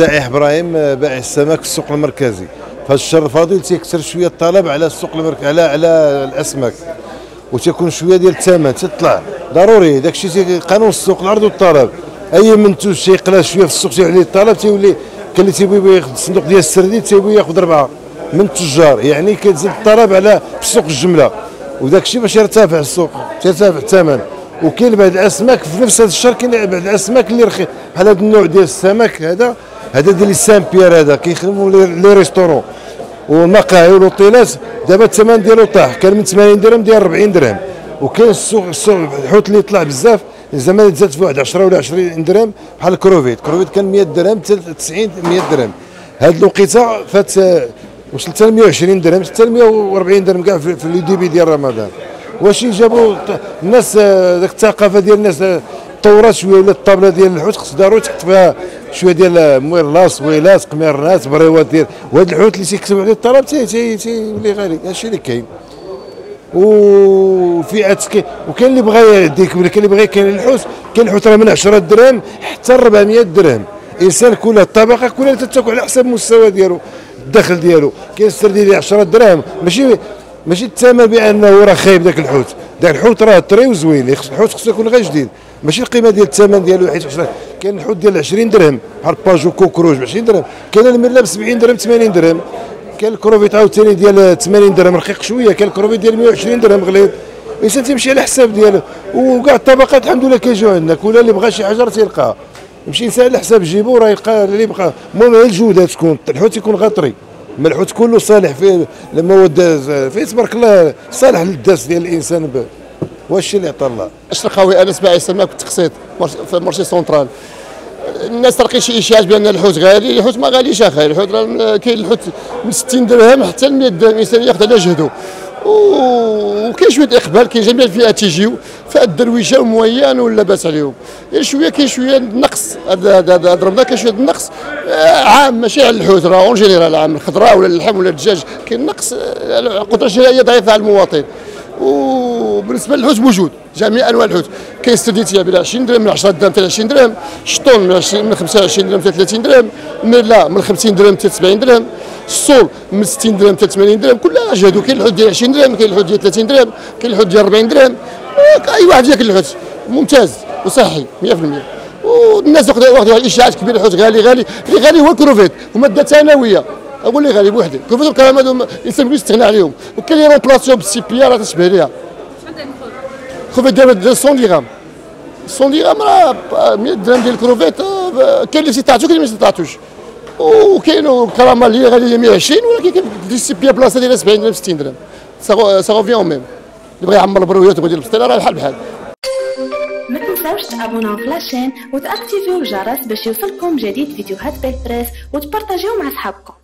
السائح إبراهيم بايع السمك في السوق المركزي. فهذا الشهر الفاضل تيكثر شوية الطلب على السوق المركزي على على الأسماك. وتيكون شوية ديال الثمن تطلع. ضروري داك الشيء قانون السوق العرض والطلب. أي منتوج تيقلا شوية في السوق تيولي الطلب تيولي كان اللي تيبغي ياخذ الصندوق ديال السردين تيبغي ياخذ ربعة من التجار. يعني كتزيد الطلب على السوق الجملة. وداك الشيء باش يرتفع السوق ترتفع الثمن. وكاين بعض الأسماك في نفس هذا الشهر كاين بعض الأسماك اللي رخي. بحال هذا النوع ديال السمك هذا هذا ديال saint-pierre هذا كيخدموا les restaurants. والمقاهي والاوتيلات دابا الثمن ديالو طاح كان من 80 درهم ديال 40 درهم. وكاين السوق السوق الحوت اللي طلع بزاف زعما زاد في واحد 10 ولا 20 درهم بحال ال crevette ال crevette كان 100 درهم 90 100 درهم. هاد الوقيته فات وصلت حتى 120 درهم حتى 140 درهم كاع في les débuts ديال رمضان. واش جابوا الناس ذاك الثقافة ديال الناس تطورات شوية الطابلة ديال الحوت خص ضروري تحط فيها شوية ديال مويلاص ويلات قميرنات بريوات ديال وهاد الحوت اللي تيكتب عليه الطلب تي تي تيولي غالي هادشي اللي كاين. وفي كاين وكاين اللي بغى يديك كاين اللي بغى كاين الحوت كاين الحوت راه من 10 درهم حتى 400 درهم. إنسان كل الطبقة كلها تتاكل على حسب المستوى ديالو الدخل ديالو. كاين السردين 10 دراهم ماشي ماشي الثمن بانه راه خايب ذاك الحوت. ذاك الحوت راه طري وزوين الحوت خصو يكون غير جديد. ماشي القيمه ديال الثمن ديالو حيت كاين الحوت ديال 20 درهم بحال pageot coq rouge ب 20 درهم كاين ال merlan ب 70 درهم 80 درهم كاين الكروفيت عاوتاني ديال 80 درهم رقيق شوية كاين الكروفيت ديال 120 درهم غليظ. الانسان تيمشي على حساب ديالو وكاع الطبقات الحمد لله كيجيو عندنا كل اللي بغى شي حاجة راه تيلقاها. يمشي ينسى على حساب جيبو راه يلقى اللي بقى المهم الجودة تكون الحوت يكون غا طري الحوت كله صالح فيه المواد فيه تبارك الله صالح للذات ديال الإنسان. واش اللي عطى الله؟ اشرقاوي انس بائع السماك بالتقسيط في marché central الناس تلقي شي إشاعات بأن الحوت غالي الحوت ما غاليش أخي. الحوت كاين الحوت من 60 درهم حتى ل 100 درهم الإنسان ياخذ على جهده. وكاين شوية إقبال كاين جميع الفئات تيجيو. فئه الدرويشه و moyen ولا باس عليهم. غير شوية كاين شوية نقص هذا ضربنا كاين شوية النقص. آه، عام ماشي على الحوت راه en général عام الخضراء ولا اللحم ولا الدجاج كاين نقص آه، القدره الشرائية ضعيفة على المواطن. وبالنسبة للحوت موجود جميع أنواع الحوت كاين ستديتيا ب 20 درهم من 10 درهم حتى 20 درهم. شطون من 20 من 25 درهم حتى 30 درهم. من لا من 50 درهم حتى 70 درهم. ال sole من 60 درهم حتى 80 درهم. كلها وجهدوا كاين الحوت ديال 20 درهم كاين الحوت ديال 30 درهم كاين الحوت ديال 40 درهم. أي واحد ياكل الحوت. ممتاز وصحي 100% والناس واخدين واخدين إشاعات كبيره الحوت غالي غالي اللي غالي هو الكروفيت. وماده ثانوية. أقول لك غالي بوحدي. الكروفيت والكرام هذو الإنسان ما يستغنى عليهم. وكاين اللي رومبلاسيون بالسي بي راه تشبه ليها الكروفيت ديال 100 درهم 100 درهم راه 100 درهم ديال الكروفيت كاين اللي تعطوك كاين اللي ما تعطوش وكاين كرامه اللي غالية 120 ولكن كاين دي سي بي بلاصة ديال 70 درهم 60 درهم. ça revient même اللي بغى يعمر البريوات ويدير الفطيره راه بحال بحال ما تنساوش تابوناو في لاشين وتأكتيفيو الجرس باش يوصلكم جديد فيديوهات بيت بريس وت partag يو مع صحابكم.